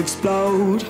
explode.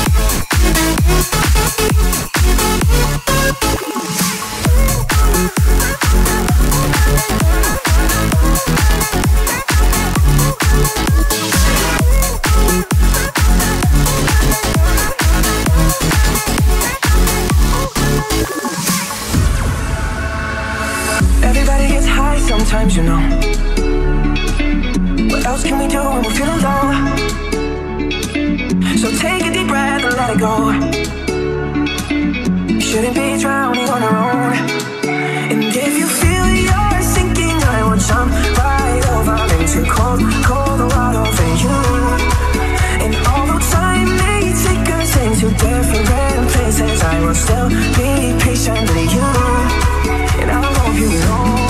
sometimes, you know. What else can we do when we're feeling low? So take a deep breath and let it go. Shouldn't be drowning on our own. And if you feel you're sinking, I will jump right over into cold, cold water for you. And although time may take us into different places, I will still be patient with you. And I hope you know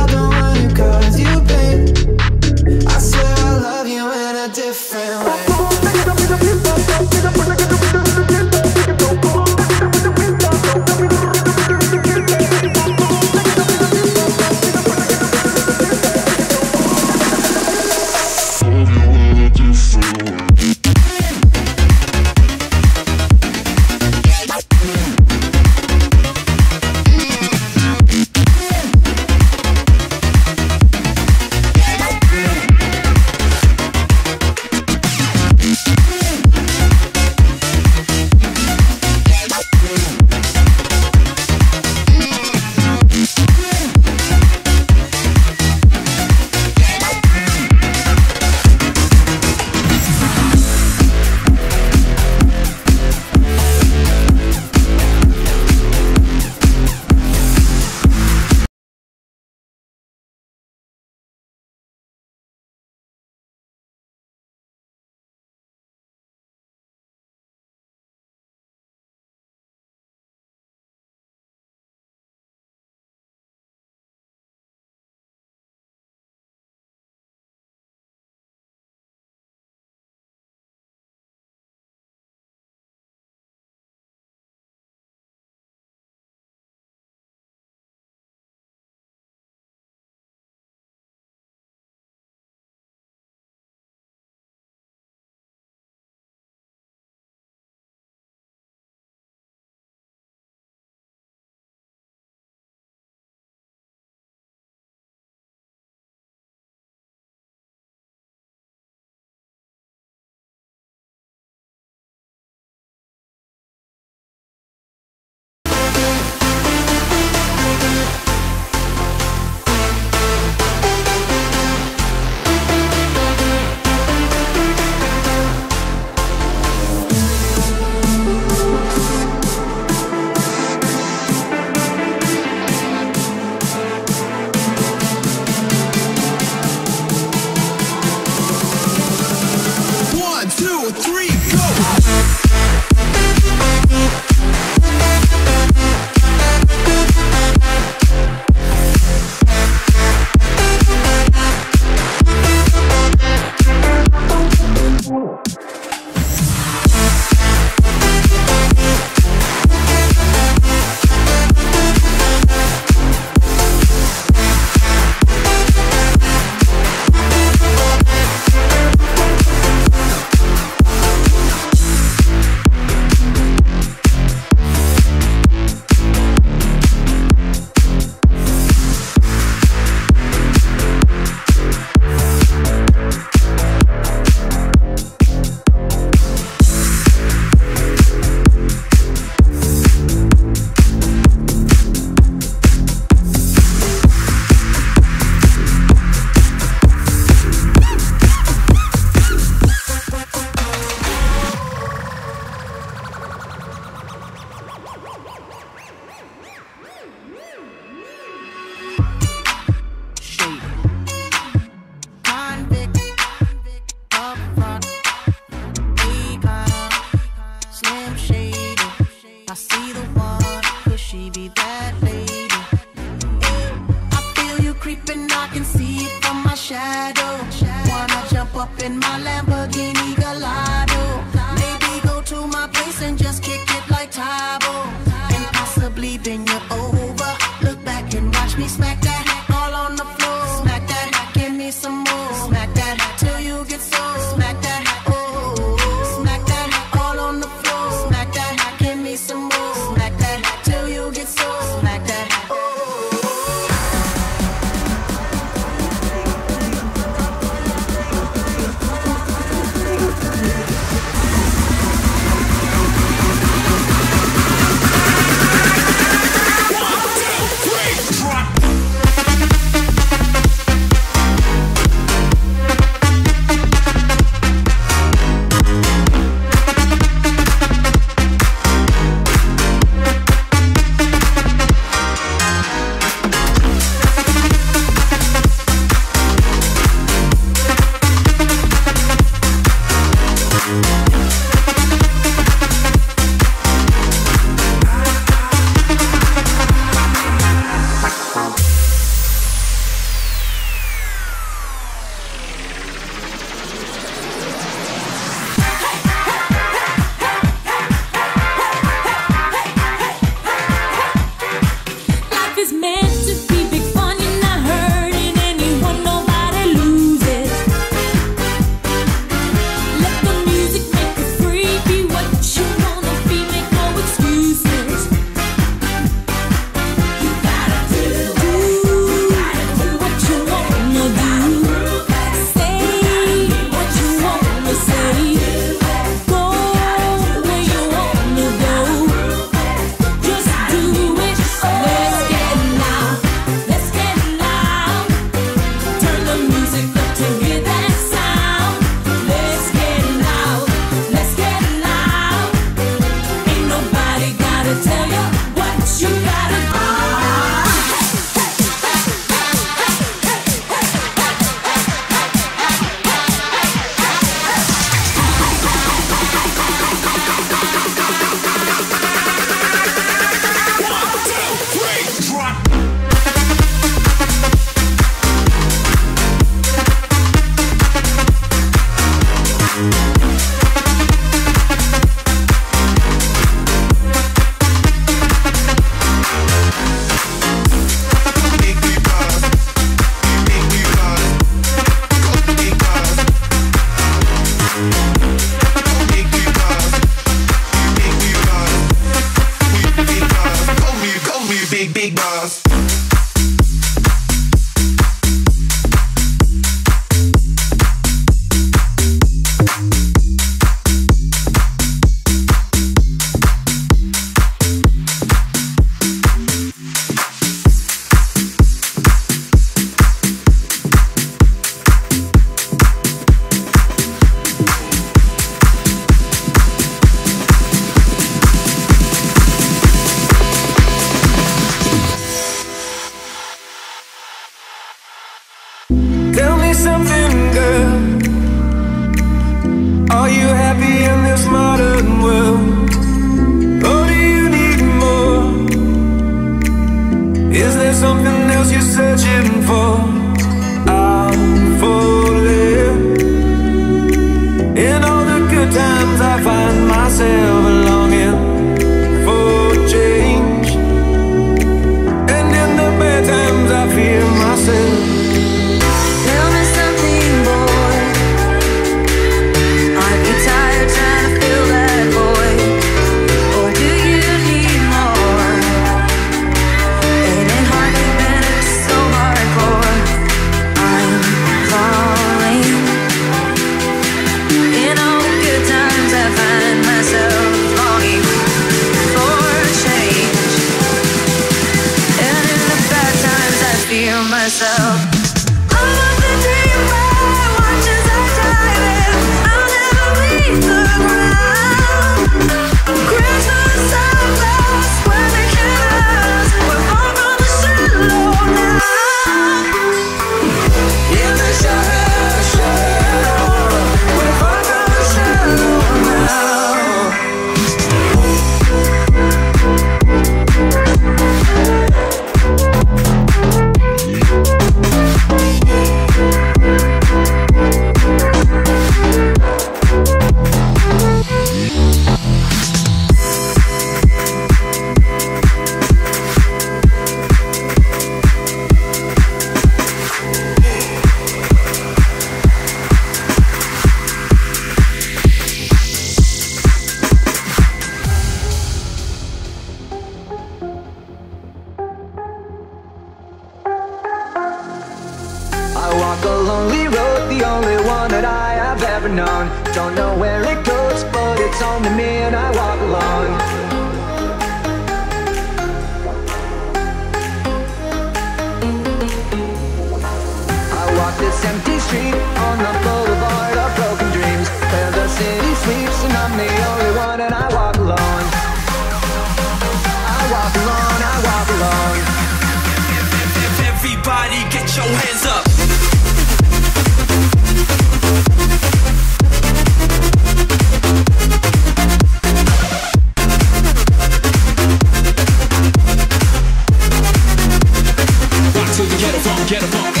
get a phone, get a phone.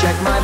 Check my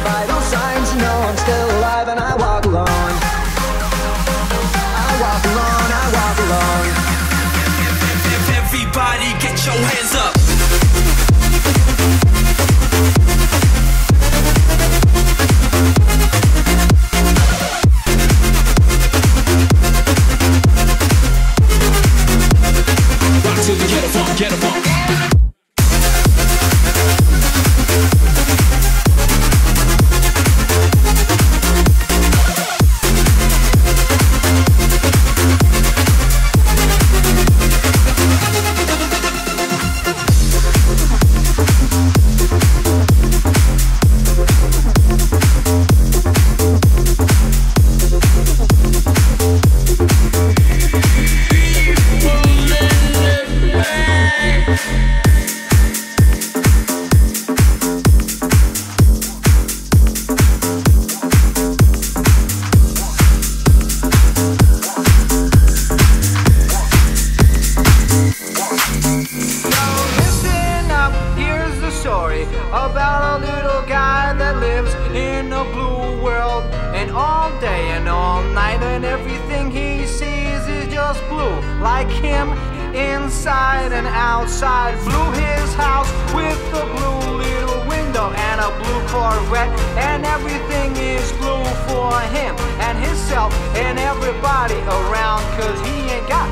like him inside and outside. Blue his house with a blue little window and a blue Corvette. And everything is blue for him and himself and everybody around. Cause he ain't got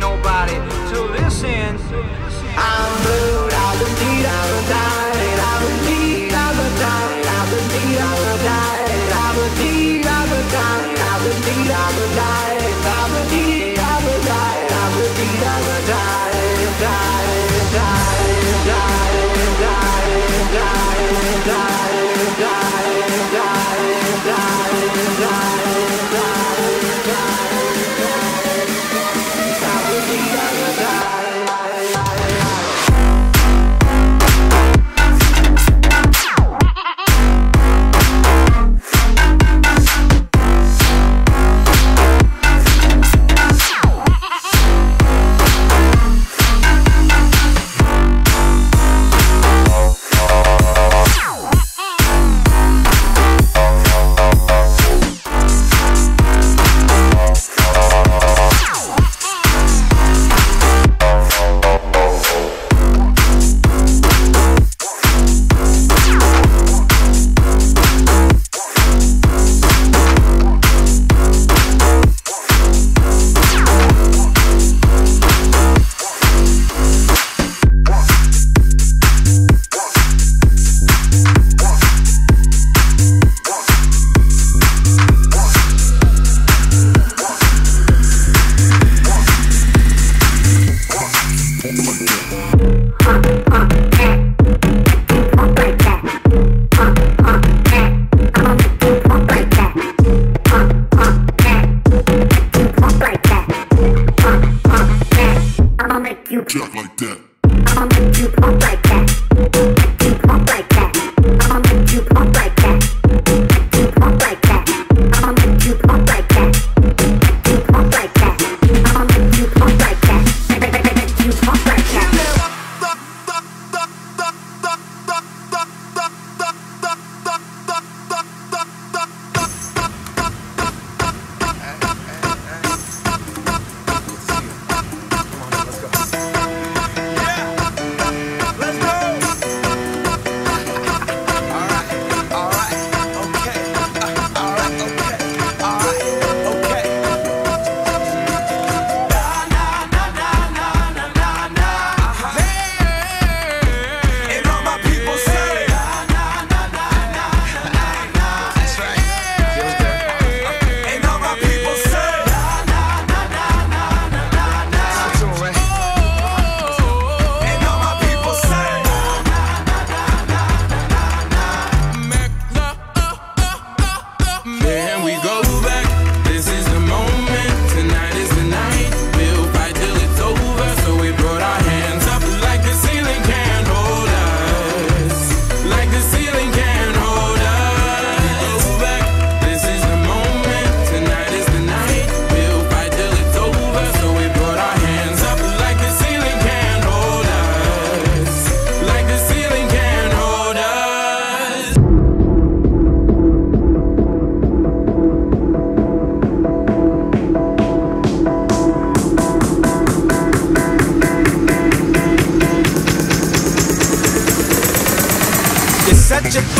nobody to listen. I'm blue, I'm indeed, I'm a die, I'm indeed, I'm a die, I'm indeed, I'm a die, I'm indeed, I'm a die, I'm indeed, I'm a die.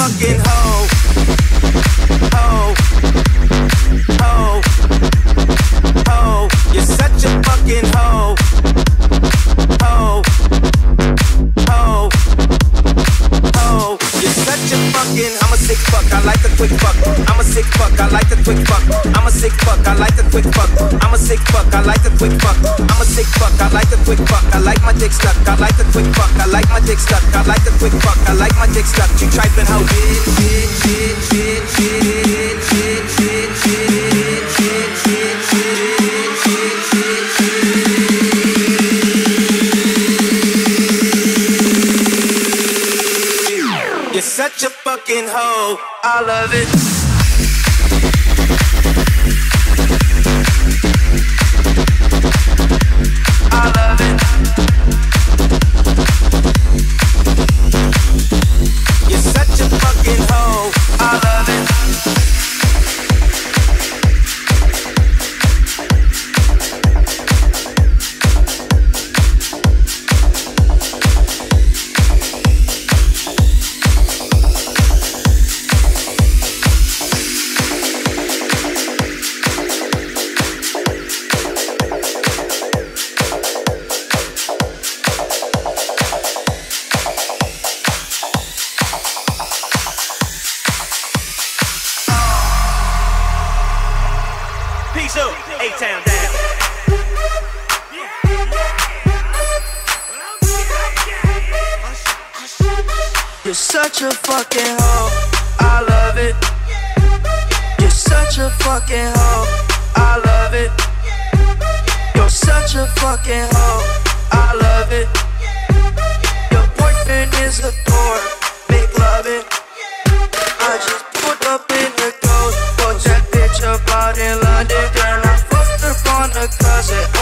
drunk and You're such a fucking hoe, I love it. You're such a fucking hoe, I love it. You're such a fucking hoe, I love it. Your boyfriend is a dork, big love it. I just put up in the ghost, put that bitch up out in London. Girl, I fucked up on a cousin.